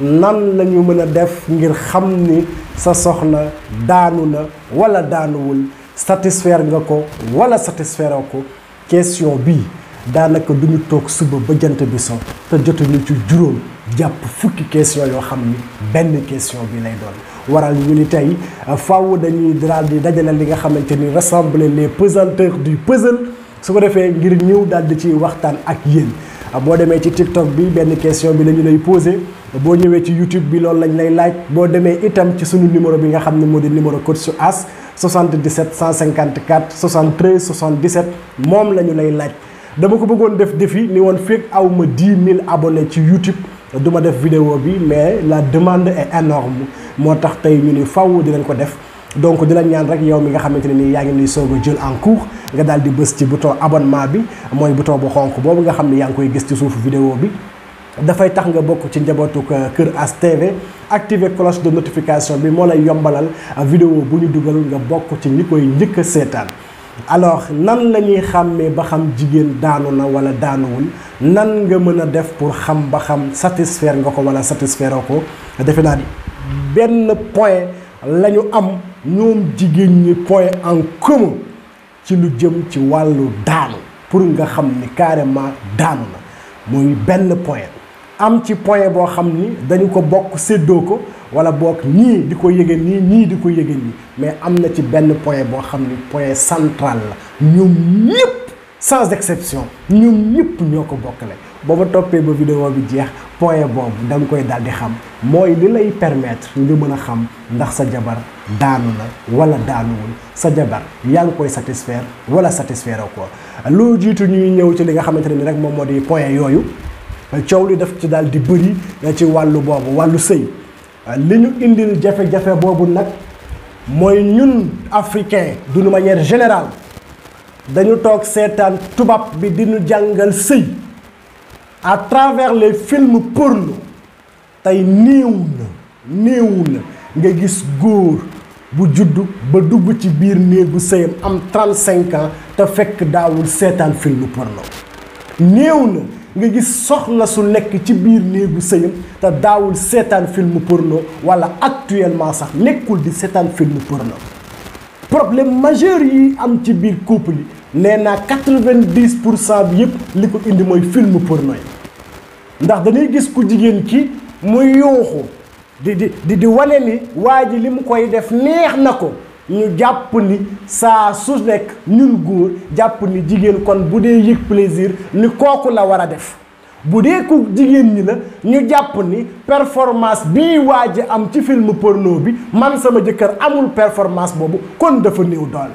nan la ñu mën a def ngir xam ni sa soxna daanu na wala daanuwul satisfaire nga ko wala satisfaire ko. Question bii daanaka du ñu toog suba ba jant bi so te jotuñu ci juróom jàpp fukki question yoo xam ni benn question bi lay doon. Waral ñu ni tey faaw dañuy daal di dajale li nga xamante ni rassembler les pesanteurs du puzzle. Su ko defee ngir ñëw daal di ci waxtaan ak yéen. Boo demee ci TikTok bi benn question bi la ñu lay posé YouTube bi loolu lañ lay laaj. Boo demee itam ci sunu numéro bi nga xam ne numéro code su as 77 154 73 77 moom la ñu lay laaj. dama ko bëggoon def défi ni woon fekk aw ma 10 000 abonnés ci YouTube. Du ma def vidéo bi mais la demande est énorme. Moo tax tey ñu ni faw dinañ ko def. Donc di la ñaan rek yow mi nga xamante ne nii yaa ngi nuy soog a jël en cours nga daal di bës ci bouton abonnement bi mooy bouton bu xonk boobu nga xam ne yaa ngi koy gis ci suufu vidéo bi. Dafay tax nga bokk ci njabootu Kër As TV activer cloche de notification bi moo lay yombalal vidéo bu ñu dugal nga bokk ci ñi koy njëkk a seetaan. Alors nan la ñuy xàmmee ba xam jigéen daanu na wala daanuwul? Nan nga mën a def pour xam ba xam satisfaire nga ko wala satisfaire ko? Defe naa benn point la ñu am. Ñoom jigéen ñi point en commun. Ci lu jëm ci wàllu daanu pour nga xam ni carrément daanu na. Muy benn point. Am ci point boo xam ni dañu ko bokk séddoo ko wala bokk ñii di ko yëge nii ñii di ko yëge nii. Mais am na ci benn point boo xam ni point central la. Ñoom ñëpp sans exception ñoom ñëpp ñoo ko bokkale. Ba toppee ba vidéo bi jeex point boobu da koy daal di xam. Mooy li lay permettre nga mën a xam ndax sa jabar daanu na wala daanuwul. Sa jabar yaa ngi koy satisfaire wala satisfaire ko. Lu jiitu ñuy ñëw ci li nga xamante ne ni moom moo di point yooyu coow li daf ci daal di bëri ci wàllu boobu wàllu sëy. Li ñu indil jafe-jafe boobu nag mooy ñun africain d'une manière générale dañu toog seetaan tubaab bi di ñu jàngal sëy. À travers les films porno tey néew na néew na nga gis góor bu juddu ba dugg ci biir néegu sëyam am 35 ans te fekk daawul seetaan film porno. Néew na nga gis soxna su nekk ci biir néegu sëyam te daawul seetaan film porno wala actuellement sax nekkul di seetaan film porno. Problème majeur yi am ci biir couple nee naa quatre-vingt-dix pour cent bi yëpp li ko indi mooy film porno yi. ndax dañuy gis ku jigéen ki muy yuuxu di di di wane ni waa ji li mu koy def neex na ko. ñu jàpp ni saa su nekk ñun góor jàpp ni jigéen kon bu dee yëg plaisir ni kooku la war a def. bu dee ku jigéen ñi la ñu jàpp ni performance bii waa ji am ci film porno bi man sama jëkkër amul performance boobu kon dafa néew doole.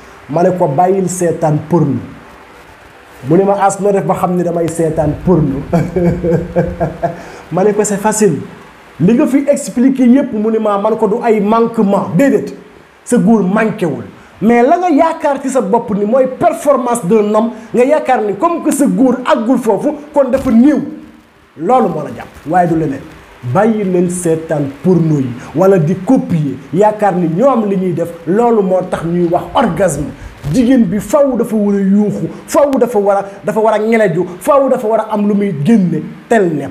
ma ne ko bàyyil seetaan porno. mu ne ma as loo def ba xam ne damay seetaan porno. ma ne ko c'est facile. li nga fi expliquer yépp mu ne ma man ko du ay manquement. déedéet. sa góor manqué wul. mais la nga yaakaar ci sa bopp ni mooy performance d'un homme nga yaakaar ni comme que sa góor àggul foofu kon dafa néew. loolu moo la jàpp. waaye du leneen. Bàyyi leen seetaan porno yi wala di copier yaakaar ni ñoom li ñuy def loolu moo tax ñuy wax orgasme. jigéen bi faw dafa war a yuuxu faw dafa war a dafa war a ñeleju faw dafa war a am lu muy génne. Tel n'est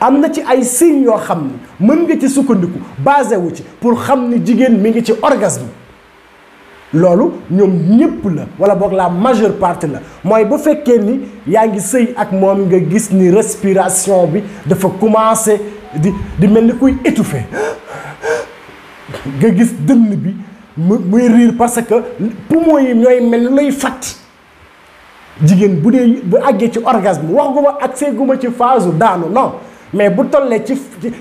am na ci ay signes yoo xam ne mën nga ci sukkandiku basé wu ci pour xam ni jigéen mi ngi ci orgasme. Loolu ñoom ñëpp la wala boog la majeure partie la mooy bu fekkee ni yaa ngi sëy ak moom nga gis ni respiration bi dafa commencé di di mel ni kuy étouffé nga gis dënn bi mu muy riir parce que poumon yi ñooy mel ni luy fat. Jigéen bu dee bu àggee ci orgasme wax guma ak accès guma ci phase daanu non. Mais bu tollee ci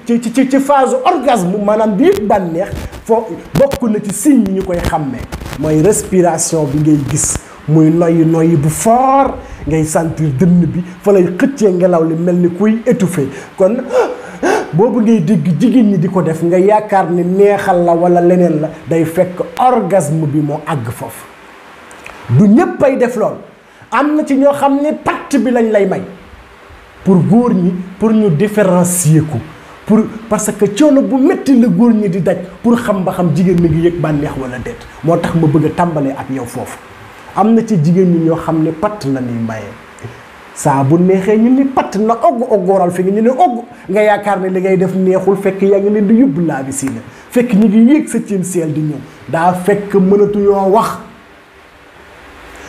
ci ci ci phase orgasme maanaam bi bànneex foo bokk na ci signe yi ñu koy xàmmee. Mooy respiration bi ngay gis muy noyyi noyyi bu fort ngay sentir dënn bi fa lay xëccee ngelaw li mel ni kuy étouffé kon boobu ngay dégg jigéen ñi di ko def nga yaakaar ni neexal la walla leneen la day fekk orgasme bi moo àgg foofu. du ñépp ay def lool am na ci ñoo xam ne patt bi lañ lay may pour góor ñi pour ñu différencier ko. Pour parce que coono bu métti la góor ñi di daj pour xam ba xam jigéen mi ngi yëg bànneex walla déet. Moo tax ma bëgg tàmbalee ak yow foofu. Am na ci jigéen ñi ñoo xam ne patt la ñuy maye. Saa bu neexee ñu ni patt na ogg oggooral fi nga ñu ne ogg. Nga yaakaar ne li ngay def neexul fekk yaa ngi leen di yóbbu laa bi sii fekk ñu ngi yéeg septième seel di ñëw. Daa fekk mënatuñoo wax.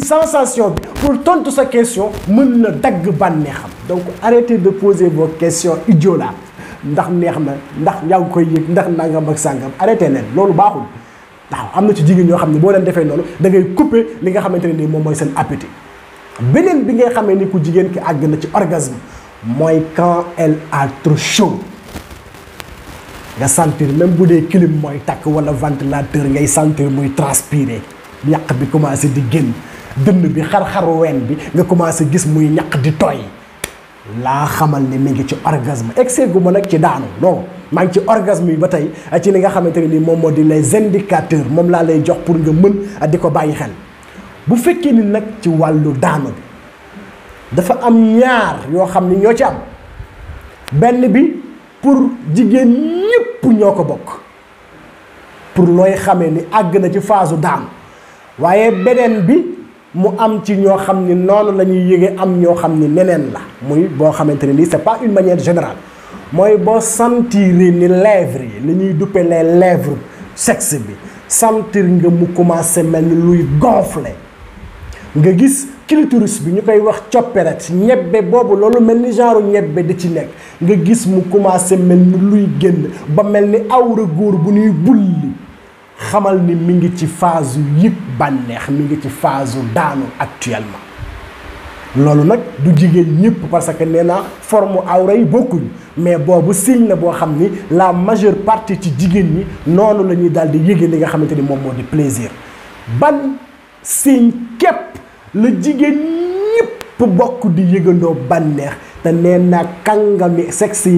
sensation pour tontu sa question mën donc arrêtez de poser vos questions idiots là ndax neex na ndax koy arrêté leen loolu baaxul. Waaw am ci ne boo leen defee noonu da ngay couper li nga ne appétit. Bi ngay ni ku ki orgasme quand elle a trop chaud. Nga sentir même bu dee clim mooy wala ventilateur ngay sentir transpirer ñaq bi commencé di génn. dënn bi xar-xaru ween bi nga commencé gis muy ñaq di tooy. Laa xamal ne mi ngi ci orgasme. Excès gu ma nag ci daanu. Non maa ngi ci orgasme yi ba tey ci li nga xamante ne ni moom moo di les indicateurs. Moom laa lay jox pour nga mën di ko bàyyi xel. Bu fekkee ni nag ci wàllu daanu bi dafa am ñaar yoo xam ni ñoo ci am. Benn bi pour jigéen ñépp ñoo ko bokk. Pour looy xamee ni àgg na ci phase daanu. Waaye beneen bi mu am ci ñoo xam am la c'est pas une manière générale. mooy boo sentir ni lèvres yi li ñuy les lèvres sexe sentir nga mu mel gonfler nga gis clitoris bi wax ñebbe genre ñebbe ci nga gis mu commencé mel luy ba bulli xamal ni mi ngi ci phase yu bànneex mi ngi ci phase daanu actuellement. Loolu nag du jigéen ñëpp parce que nee naa forme awra yi mais boobu signe la boo ni la majeure partie ci jigéen ñi noonu la ñuy daal di yëge li nga plaisir. Ban signe képp la jigéen ñëpp bokk di yëgandoo bànneex te nee naa kàngami sexe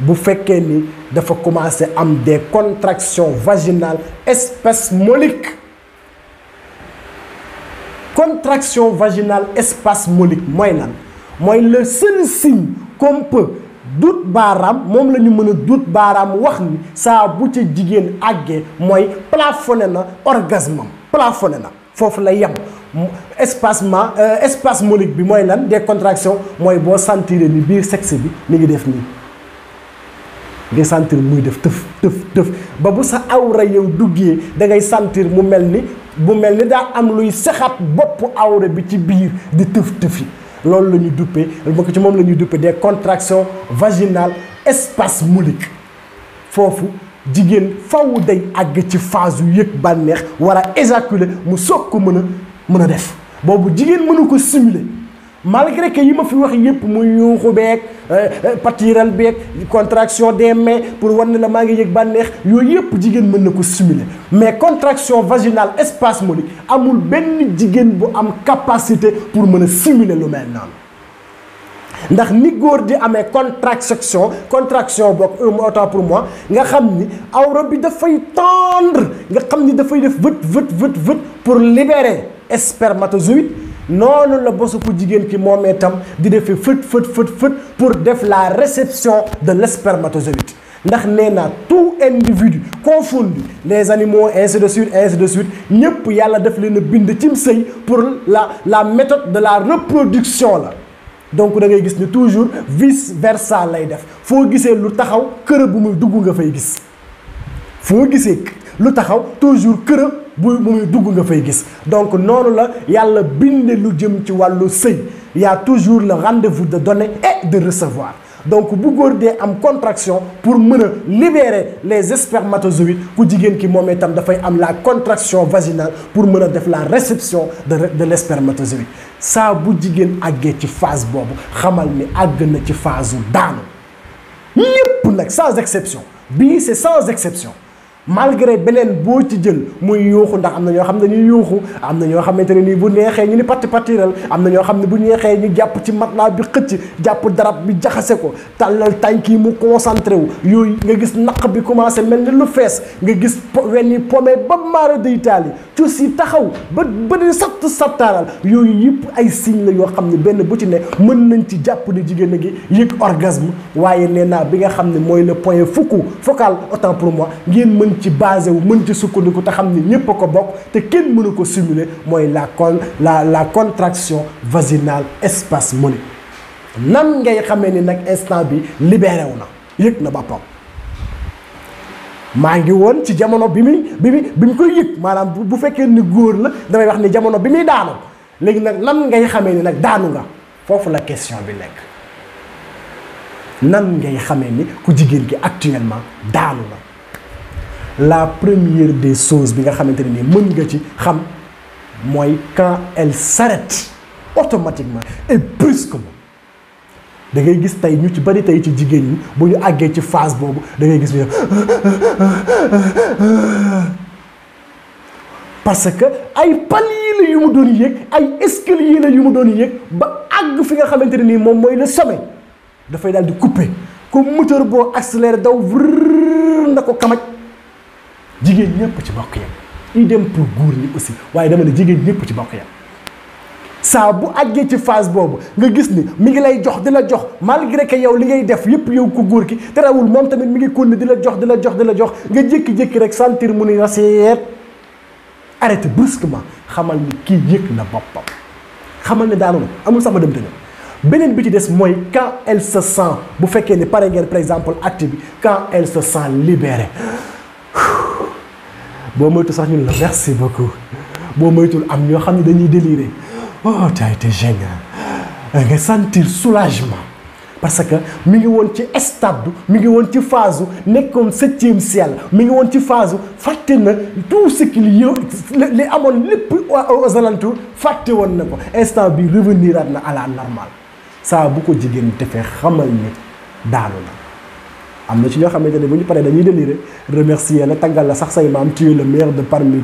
bu fekkee ni dafa commencé am des contractions vaginales spasmodiques contraction vaginale spasmodique mooy lan? Mooy le seul signe qu'on peut duut baaraam moom la ñu mën a duut baaraam wax ni saa bu ca jigéen àggee mooy plafonné na orgasme am plafonné na foofu la yem. Espacement spasmodique bi mooy lan? Des contractions mooy boo sentir ni biir sexe bi mi ngi def nii ngay sentir muy def tëf tëf tëf. Ba bu sa awra yow duggee da ngay sentir mu mel ni bu mel ni daa am luy saxaat boppu awra bi ci biir di tëf tëfi. Loolu la duppee bokk ci moom la ñuy des contractions vaginales spasmodiques. Foofu jigéen faw day àgg ci phase yu yëg bànneex war a éjaculer mu soog ko mën def. Boobu jigéen mënu ko simuler malgré que yi ma fi wax yëpp muy yuuxu beeg patiral beeg contraction des mains pour wan ne la maa ngi yëg bànneex yooyu yëpp jigéen mën na ko simuler. Mais contraction vaginale spasmodique amul benn jigéen bu am capacité pour mën simuler lu mel noonu. Ndax ni góor di amee contraction contraction boog autant pour moi nga xam ni awra bi dafay tendre nga xam ni dafay def vët vët vët vët pour libérer spermatozoïde noonu la bosu ku jigéen ki moomee tam di defee fët fët fët fët pour def la réception de l' spermatozoïde ndax nee naa tout individu confondu les animaux ainsi de suite ainsi de suite ñëpp yàlla daf leen a bind cim sëy pour la la méthode de la reproduction la. Donc da ngay gis ni toujours vice versa lay def. Foo gisee lu taxaw kër bu muy dugg nga fay gis. Foo gisee lu taxaw toujours kër gis. Donc noonu la yàlla binde lu jëm ci wàllu sëy. Y a toujours le rendez-vous de donner et de recevoir. Donc bu góor dee am contraction pour mën libérer les spermatozoïdes ku jigéen ki moom itam dafay am la contraction vaginale pour mën def la réception de de l' spermatozoïde saa bu jigéen àggee ci phase boobu xamal ni àgg na ci phase daanu. Ñépp nag sans exception. Bii c'est sans exception malgré beneen boo ci jël muy yuuxu ndax am na ñoo xam ne dañuy yuuxu am na ñoo xamante ne nii bu neexee ñu ni patti pattiral am na ñoo xam ne bu neexee ñu jàpp ci matelas bi xëcc jàpp darab bi jaxase ko tàllal tànk yi mu concentré wu. Yooyu nga gis naq bi commencé mel ni lu fees nga gis wenn yi pomé ba maara day taali cus yi taxaw ba di satt sattaaral yooyu yëpp ay signe la yoo xam ne benn bu ci ne mën nañ ci jàpp ne jigéen a ngi yëg orgasme. Waaye nee naa bi nga xam ne mooy le point focus focal ci basé wu mën ci sukkandiku te xam ñépp a ko bokk te kenn mënu ko simuler la con la la contraction vaginale spasmodique nan ngay ni libéré wu na? Yëg na boppam. Maa ngi woon ci jamono bi muy bi muy bi koy bu ni la damay wax ni jamono bi muy daanu. Léegi nag nan ngay nga? La question bi nekk. Nan ngay actuellement la première des choses bi quand elle s'arrête automatiquement et brusquement. Da ngay gis tey ñu ci bari tey ci jigéen ñi bu ñu àggee ci phase boobu da ngay gis parce que ay palier la yu mu doon yéeg ay escalier la yu mu doon ba àgg fi nga xamante le sommet. Dafay daal di couper. Comme moteur boo accéléré daw na ko kamaj jigéen ñëpp ci bokk yam. idem pour ñi aussi dama ne ci bokk yam. bu ci phase nga gis ni mi ngi lay jox la jox malgré que yow li ngay def yëpp yow góor ki tamit mi ngi la jox di la jox di jox nga rek sentir mu ni brusquement xamal ni na xamal ne daanu amul sax ma dem bi ci des quand elle se sent bu fekkee ni par exemple acte bi quand elle se sent libérée merci beaucoup. Boo moytul am oh tu as été génial. Soulagement. Parce que mi ngi woon ci stade mi ngi woon ci septième ciel mi ngi woon ci phase tout ce qu'il y li amoon lépp aux alentours fàtte instant bi revenir à la normale. Saa bu ko jigéen defee am na ci ñoo xamante ne bu ñu paree dañuy délirer remercier la taggal la sax say maam tu es le meilleur de parmi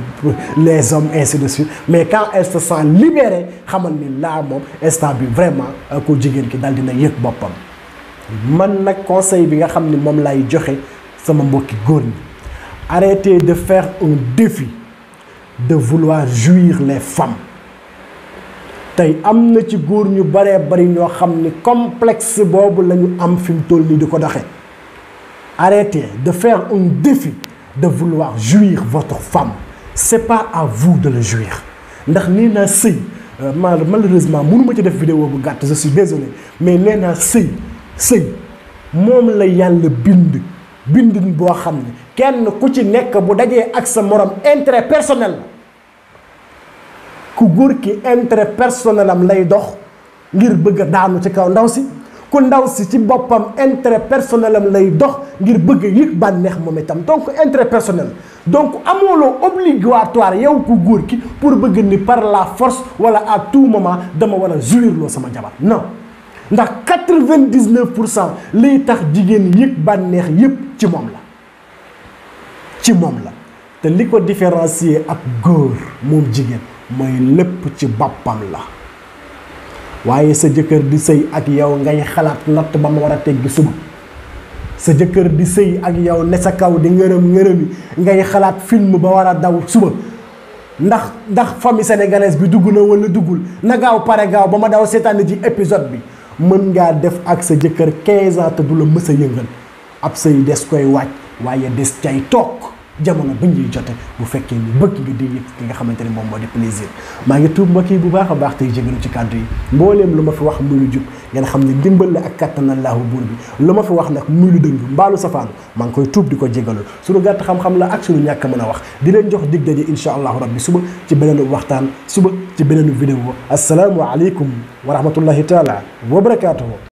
les hommes ainsi de suite. Mais quand elle se sent libérée xamal ni laa moom instant bi vraiment ko jigéen ki daal dina yëg boppam. Man nag conseil bi nga xam ni moom lay joxe sama mbokki góor ñi arrêtez de faire un défi de vouloir jouir les femmes. Tey am na ci góor ñu baree bari ñoo xam ni complexe boobu la am fi mu toll nii arrêtez de faire un défi de vouloir jouir votre femme. C'est pas à vous de le jouir. Sëy malheureusement mënu ma ci def vidéo bu gàtt je suis désolé mais naa sëy sëy moom la yàlla bind. Bindin boo xam ne kenn ku ci nekk bu dajee ak sa morom intérêt personnel ku góor ki intérêt personnel am lay dox ngir bëgg daanu ci kaw ndaw si si ci intérêt personnel am lay dox ngir bëgg donc intérêt personnel. Donc obligatoire yow ku góor ki pour bëgg ni par la force wala à tout moment dama war a non. Ndax quatre-vingt-dix-neuf pour cent liy tax jigéen ci la. Ci la. Te différencier ak la waaye sa jëkkër di sëy ak yow ngay xalaat natt ba ma war a teggi suba. sa jëkkër di sëy ak yow ne sa kaw di ngërëm ngërëmi ngay xalaat film ba war a daw suba. ndax ndax famille sénégalaise bi dugg na wala duggul? na gaaw pare gaaw ba ma daw seetaan ji épisode bi. mën ngaa def ak sa jëkkër 15 ans te du la mës a yëngal. ab sëy des koy waaj waaye des cay toog. Jamono ba ñuy jote bu fekkee ni bëgg nga di yëg ki nga xamante ni moom moo di plaisir maa ngi tuub mbokk yi bu baax a baax tey jégalu ci kàddu yi mbooleem lu ma fi wax muy jub ngeen xam ne ndimbal la ak kattanallaahu buur bi lu ma fi wax nag muy lu dëng mbaalu safaan maa ngi koy tuub di ko jégalu suñu gàtt xam-xam la ak suñu ñàkk mën a wax di leen jox dig daje insha allahu rabbi suba ci beneen waxtaan suba ci beneen vidéo asalaamu aleykum wa rahmatullahi taala wa barakaatuhu